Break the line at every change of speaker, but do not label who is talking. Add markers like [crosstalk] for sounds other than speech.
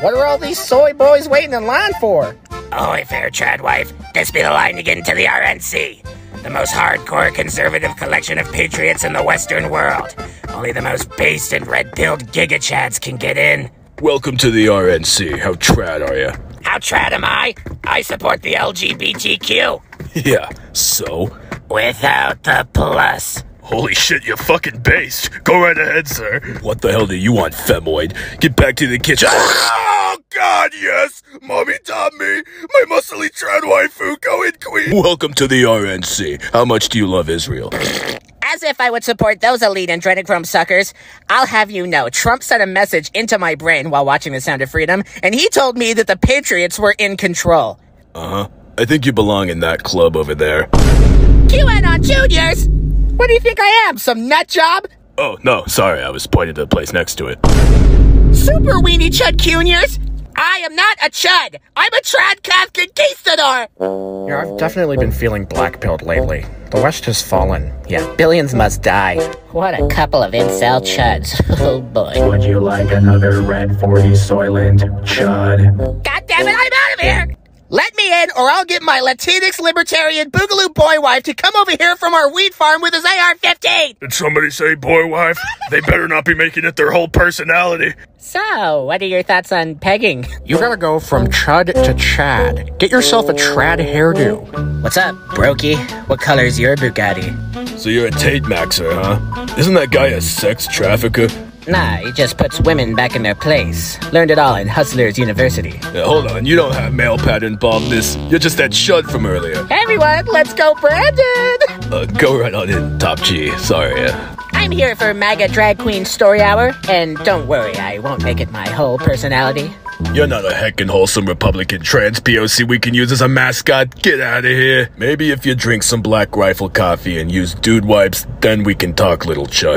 What are all these soy boys waiting in line for?
Oh, Ahoy, fair trad wife. This be the line to get into the RNC. The most hardcore conservative collection of patriots in the Western world. Only the most based and red-pilled gigachads can get in.
Welcome to the RNC. How trad are you?
How trad am I? I support the LGBTQ. [laughs]
Yeah, so?
Without the plus.
Holy shit, you're fucking based. Go right ahead, sir. What the hell do you want, femoid? Get back to the kitchen. [laughs] Oh, God, yes! Mommy taught me! My muscly trad waifu, go in, queen! Welcome to the RNC. How much do you love Israel?
As if I would support those elite adrenochrome suckers. I'll have you know, Trump sent a message into my brain while watching The Sound of Freedom, and he told me that the Patriots were in control.
Uh huh. I think you belong in that club over there.
QAnon Juniors! What do you think I am, some nut job?
Oh, no, sorry, I was pointing to the place next to it.
Super weenie chud cuniors! I am not a chud! I'm a trad cath conquistador! Yeah, I've definitely been feeling black-pilled lately. The West has fallen. Yeah, billions must die.
What a couple of incel chuds. [laughs] Oh boy.
Would you like another Red 40 Soylent chud?
God damn it, I'm out of here! Let me in, or I'll get my Latinx libertarian boogaloo boy wife to come over here from our wheat farm with his AR-15.
Did somebody say boy wife? they better not be making it their whole personality.
So, what are your thoughts on pegging?
You gotta go from chud to chad. Get yourself a trad hairdo.
What's up, Brokey? What color's your Bugatti?
So you're a Tate Maxer, huh? Isn't that guy a sex trafficker?
Nah, he just puts women back in their place. Learned it all in Hustlers University.
Yeah, hold on, you don't have male pattern baldness. You're just that shud from earlier.
Hey everyone, let's go Brandon!
Uh, go right on in, Top G. Sorry. Uh,
I'm here for MAGA Drag Queen Story Hour, and don't worry, I won't make it my whole personality.
You're not a heckin' wholesome Republican trans POC we can use as a mascot. Get out of here. Maybe if you drink some Black Rifle coffee and use dude wipes, then we can talk, little chud.